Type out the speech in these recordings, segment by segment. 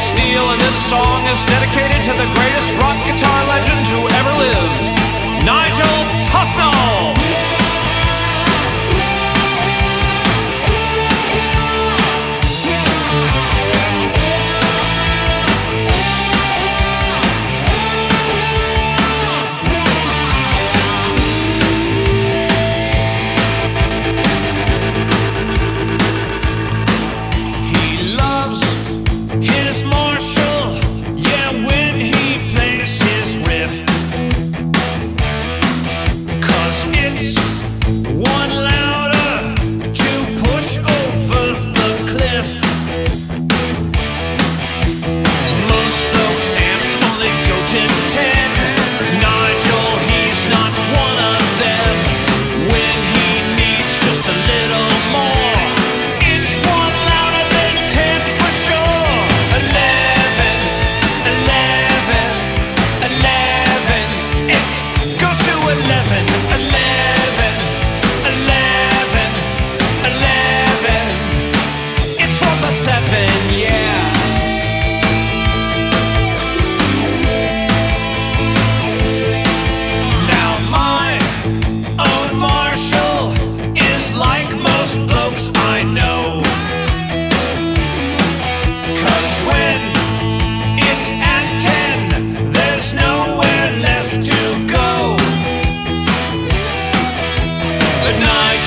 Steel, and this song is dedicated to the greatest rock guitar legend who ever lived, Nigel Tufnell.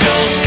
angels.